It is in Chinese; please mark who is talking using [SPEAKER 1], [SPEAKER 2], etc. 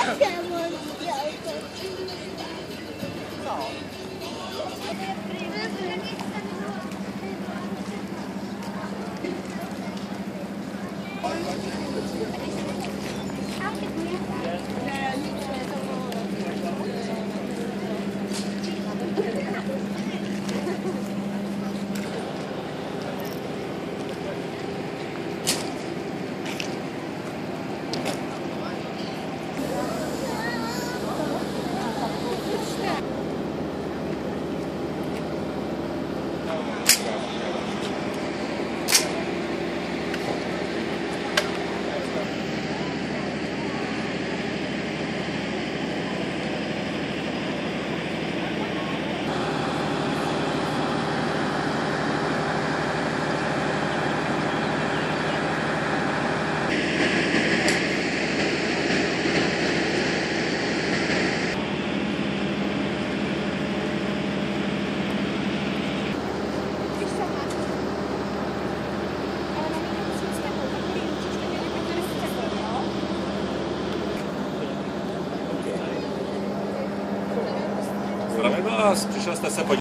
[SPEAKER 1] 小。
[SPEAKER 2] którą no, está z